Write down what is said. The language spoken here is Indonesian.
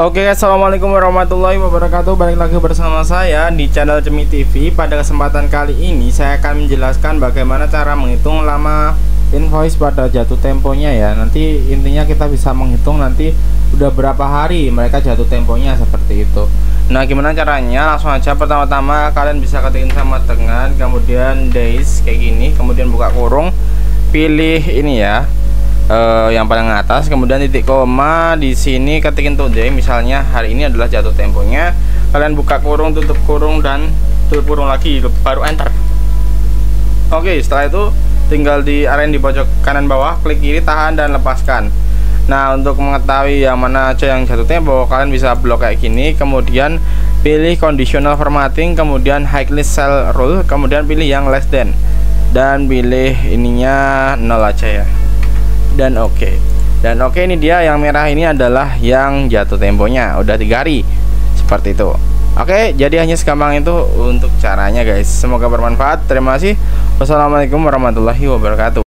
Oke, assalamualaikum warahmatullahi wabarakatuh. Balik lagi bersama saya di channel Cemi TV. Pada kesempatan kali ini, saya akan menjelaskan bagaimana cara menghitung lama invoice pada jatuh temponya ya. Nanti intinya kita bisa menghitung nanti udah berapa hari mereka jatuh temponya seperti itu. Nah, gimana caranya? Langsung aja. Pertama-tama kalian bisa ketikin sama dengan, kemudian days kayak gini, kemudian buka kurung, pilih ini ya uh, yang paling atas kemudian titik koma di sini ketikin today misalnya hari ini adalah jatuh temponya kalian buka kurung tutup kurung dan tutup kurung lagi baru enter. Oke setelah itu tinggal di area di pojok kanan bawah klik kiri tahan dan lepaskan. Nah untuk mengetahui yang mana aja yang jatuh tempo kalian bisa blok kayak gini kemudian pilih conditional formatting kemudian high list cell rule kemudian pilih yang less than. Dan pilih ininya nol aja ya dan oke okay. dan oke okay, ini dia yang merah ini adalah yang jatuh temponya udah tiga hari seperti itu Oke, jadi hanya segampang itu untuk caranya guys. Semoga bermanfaat. Terima kasih. Wassalamualaikum warahmatullahi wabarakatuh.